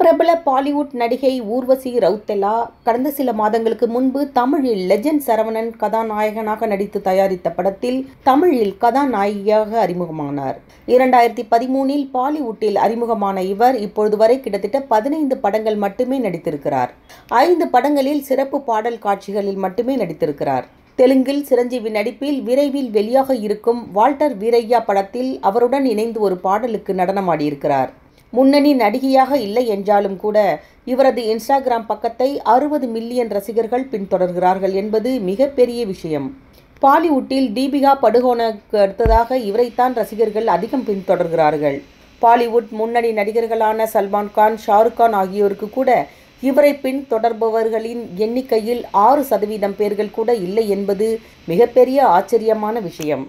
பிரபல பாலிவுட் நடிகை ஊர்வசி ரவுத்தெல்லா கடந்த சில மாதங்களுக்கு முன்பு தமிழில் லெஜண்ட் சரவணன் கதாநாயகனாக நடித்து தயாரித்த படத்தில் தமிழில் கதாநாயகியாக அறிமுகமானார். இரண்டாயிரத்தி பதிமூனில் பாலிவுட்டில் அறிமுகமான இவர் இப்பொழுது வரை கிட்டத்தட்ட பதினைந்து படங்கள் மட்டுமே நடித்திருக்கிறார். ஐந்து படங்களில் சிறப்பு பாடல் காட்சிகளில் மட்டுமே நடித்திருக்கிறார். தெலுங்கில் சிரஞ்சீவி நடிப்பில் விரைவில் வெளியாக இருக்கும் வால்டர் வீரையா படத்தில் அவருடன் இணைந்து ஒரு பாடலுக்கு நடனமாடியிருக்கிறார். முன்னணி நடிகையாக இல்லை என்றாலும் கூட இவரது இன்ஸ்டாகிராம் பக்கத்தை அறுபது மில்லியன் ரசிகர்கள் பின்தொடர்கிறார்கள் என்பது மிகப்பெரிய விஷயம். பாலிவுட்டில் தீபிகா படுகோனுக்கு அடுத்ததாக இவரைத்தான் ரசிகர்கள் அதிகம் பின்தொடர்கிறார்கள். பாலிவுட் முன்னணி நடிகர்களான சல்மான் கான் ஷாருக் கான் ஆகியோருக்கு கூட இவரை பின் தொடர்பவர்களின் எண்ணிக்கையில் ஆறு சதவீதம் பேர்கள் கூட இல்லை என்பது மிகப்பெரிய ஆச்சரியமான விஷயம்.